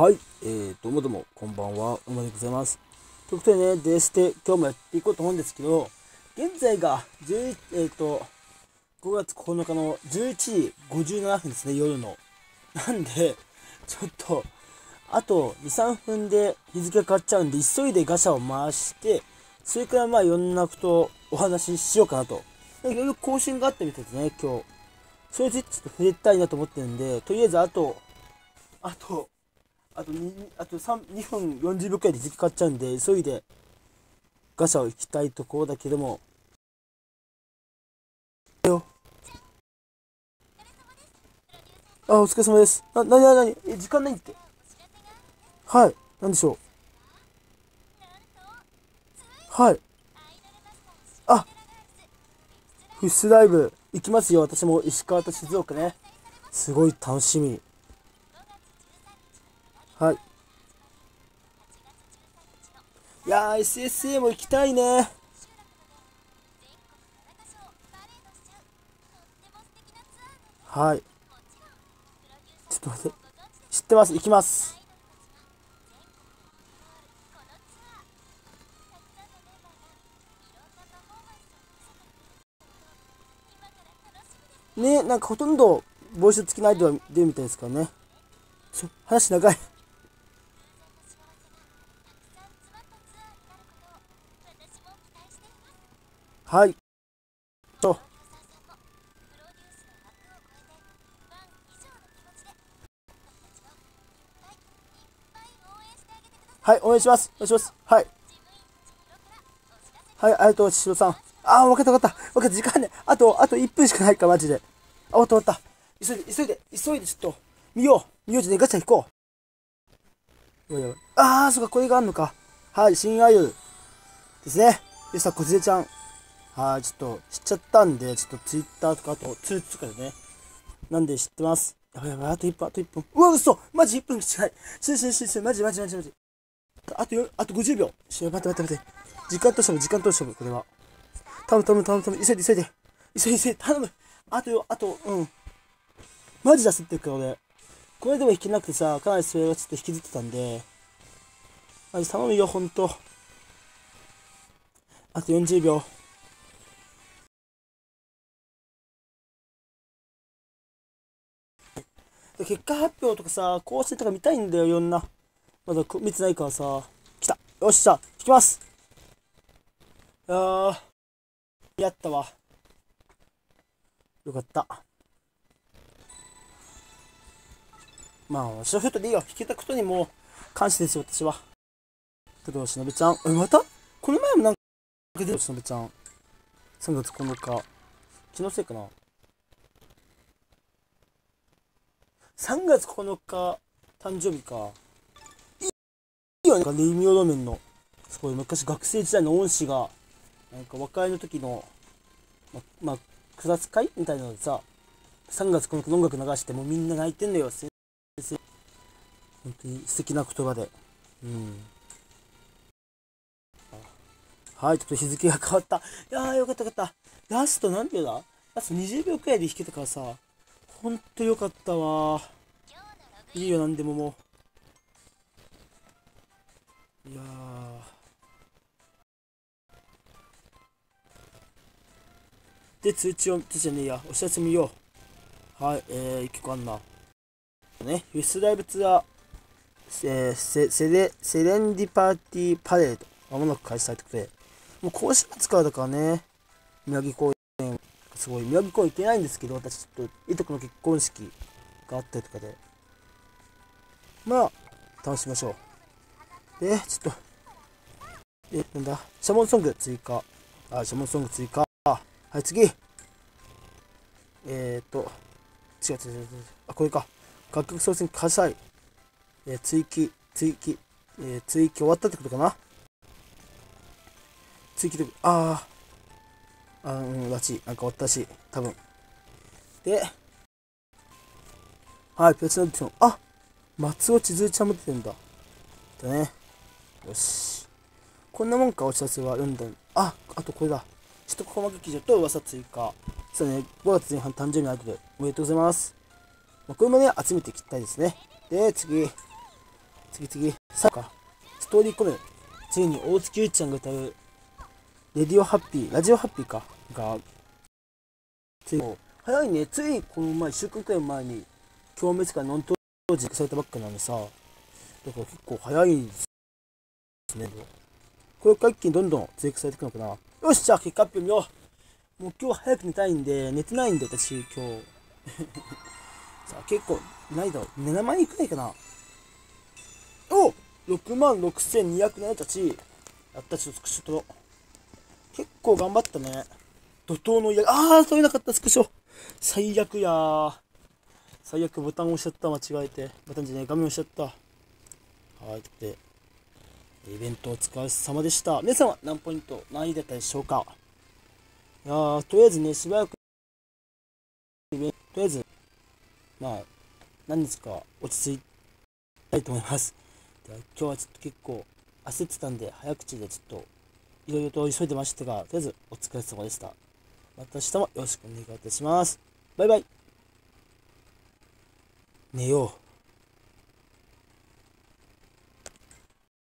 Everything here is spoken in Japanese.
はい、えー、どうもどうも、こんばんは、うまでございます。ということでね、デーステ、今日もやっていこうと思うんですけど、現在が、11、えーと、5月9日の11時57分ですね、夜の。なんで、ちょっと、あと2、3分で日付が変わっちゃうんで、急いでガシャを回して、それからまあいろんなことお話ししようかなと。いろいろ更新があったみたいですね、今日。それについてちょっと触れたいなと思ってるんで、とりあえずあと、あと、あと 2, あと3 2分40秒くらいで日付変わっちゃうんで、急いでガシャを行きたいところだけども、よ。あ、お疲れ様です。な、なになに？え、時間ないって。はい。なんでしょう。はい。あ、フッスライブ行きますよ。私も石川と静岡ね。すごい楽しみ。はい。いや、SSA も行きたいね。はい。ちょっと待って。知ってます。行きます。ねなんかほとんど帽子付きのアイドル出るみたいですからね。話長い。はい。と。はい、お願いします。お願いします。はい。はい、ありがとう、しろさん。あー、わかったわかった。わかった、時間ね。あと、あと1分しかないか、マジで。あ、終わった終わった。急いで、急いで、急いで、ちょっと、見よう。見ようじゃねガチャ引こう。やばいやばいあー、そっか、これがあんのか。はい、新アイドル。ですね。でさ、こじれちゃん。はい、ちょっと、知っちゃったんで、ちょっとツイッターとか、あと、ツーツとかでね。なんで知ってます。やばいやばい、あと1分、あと1分。うわ、嘘マジ1分しかない。しししし、マジマジマジマジ。あとよ、あと50秒。し待って待って待って。時間と勝負、時間と勝負、これは。頼む頼む頼む頼む、急いで急いで。急いで急いで、頼む。あとよ、あと、うん。マジ焦ってるから俺。これでも引けなくてさ、かなりそれはちょっと引きずってたんで。マジ頼むよ、ほんと。あと40秒。結果発表とかさ、更新とか見たいんだよ、いろんな。まだ見てないからさ。来た。よっしゃ、引きます。いやー、やったわ。よかった。まあ、私はフットでいいよ。引けたことにも感謝ですよ、私は。工藤しのぶちゃん。え、また？この前もなんか出てしのぶちゃん。3月9日。気のせいかな？3月9日、誕生日か。いいよね、なんかレイミオロメンの。すごい、昔学生時代の恩師が、なんか和解の時の、ま、まあ、クラス会みたいなのでさ、3月9日の音楽流してもうみんな泣いてんのよ、先生。本当に素敵な言葉で。うん。はい、ちょっと日付が変わった。いやーよかったよかった。ラスト何秒だ？ラスト20秒くらいで弾けたからさ、ほんとよかったわ。いいよ、なんでももう。いやで、通知を、通知じゃねえや、お知らせ見よう。はい、えー、一曲あんな。ね、フェスライブツアー、えー、セセレ、セレンディパーティーパレード、まもなく開催ということで、もう甲子園からだからね、宮城公園、すごい、宮城公園行けないんですけど、私ちょっと、いとこの結婚式があったりとかで、まあ、楽しみましょう。で、ちょっと、え、なんだ、シャモンソング追加。あ、シャモンソング追加。はい、次。えー、っと、違う違う違う違う。あ、これか。楽曲総選火災。えー、追記、追記、えー、追記終わったってことかな追記で、あー、あうん、らしい。なんか終わったしい。多分。で、はい、プラチナディション。あ松尾千鶴ちゃんも出てんだ。だね。よし。こんなもんか、お知らせは読んだ。あ、あとこれだ。首都高幕記事と噂追加。そうね、5月前半誕生日のアイドル。おめでとうございます。まあ、これもね、集めていきたいですね。で、次。次次さあかストーリーコメついに大月ゆうちゃんが歌うレディオハッピーラジオハッピーか。がつい早いね。ついこの前週間くらい前に共鳴からノントロジされたばっかなんでさ。だから結構早いですね。これから一気にどんどん追加されていくのかな。よしじゃあ結果発表見よう。もう今日早く寝たいんで寝てないんで私今日。さあ結構ないだろう。7万円くらいかな。お6万6278やったちょっとスクショ撮ろう。結構頑張ったね。怒涛のやああ撮れなかったスクショ。最悪やー。最悪ボタン押しちゃった間違えて。ボタンじゃない画面押しちゃった。はいでイベントお疲れ様でした。皆さんは何ポイント何位だったでしょうか？いやーとりあえずねしばらくとりあえずまあ何日か落ち着いたいと思います。では今日はちょっと結構焦ってたんで早口でちょっといろいろと急いでましたがとりあえずお疲れ様でした。また明日もよろしくお願いいたします。バイバイ。寝よう。